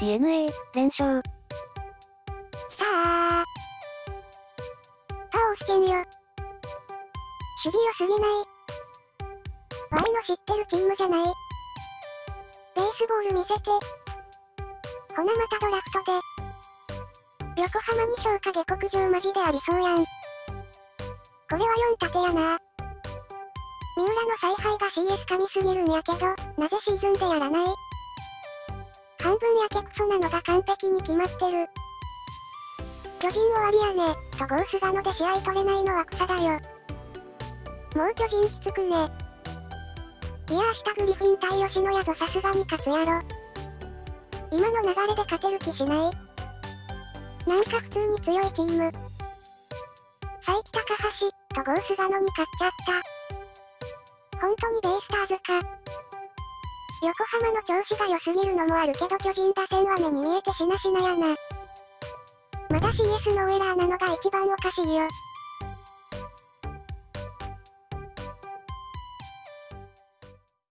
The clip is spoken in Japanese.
DNA、連勝。さあ。パオしてんよ。守備良すぎない。ワイの知ってるチームじゃない。ベースボール見せて。ほなまたドラフトで。横浜に昇華下克上マジでありそうやん。これは4立てやな。三浦の采配が CS 神すぎるんやけど、なぜシーズンでやらない？半分やけくそなのが完璧に決まってる。巨人終わりやね、とゴースガノで試合取れないのは草だよ。もう巨人きつくね。いや明日グリフィン対吉野やぞさすがに勝つやろ。今の流れで勝てる気しない？なんか普通に強いチーム。佐伯高橋、とゴースガノに勝っちゃった。本当にベイスターズか。横浜の調子が良すぎるのもあるけど巨人打線は目に見えてしなしなやな。まだ CS のウェラーなのが一番おかしいよ。